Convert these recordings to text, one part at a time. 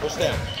Push down.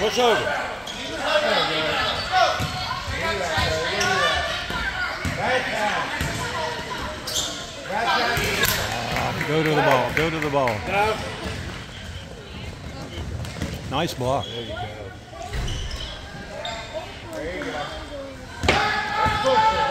Push over. Go to the ball. Go to the ball. Nice block. There you go.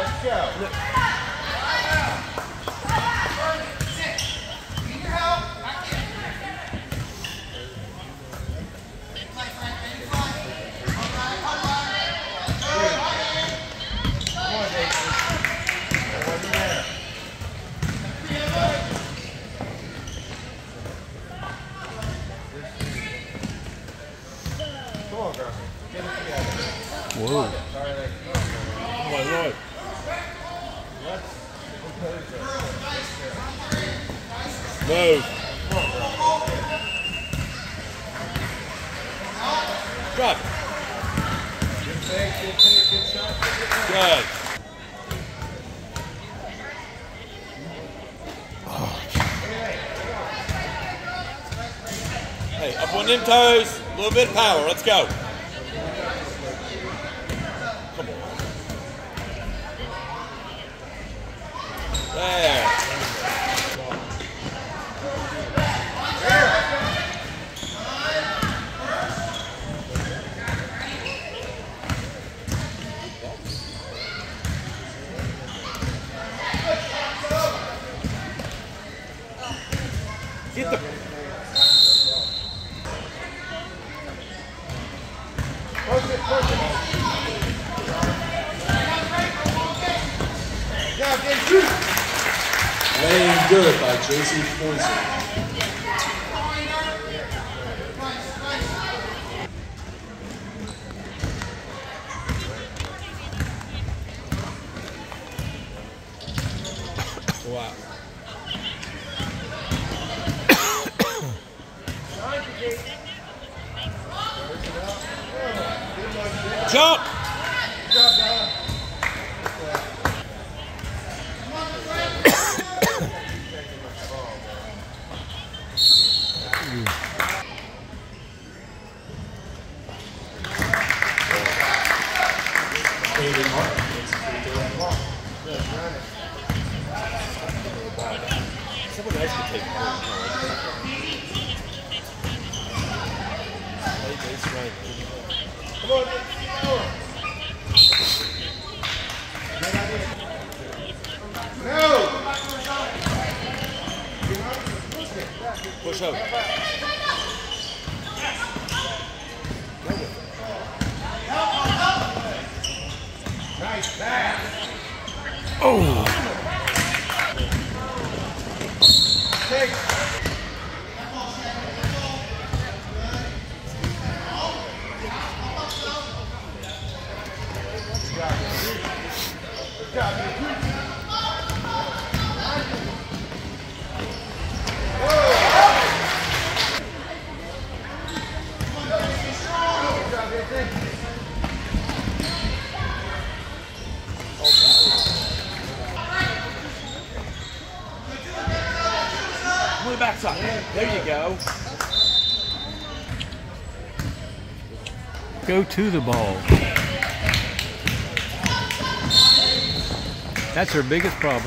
Come on, Lloyd. Move. Drop. Good. Hey, up on them toes. A little bit of power. Let's go. Get the. Laying good by JC Poinson. Wow. Jump! Someone else could take the Come on, come. Push over. Oh. Pull it There you go. Go to the ball. That's her biggest problem.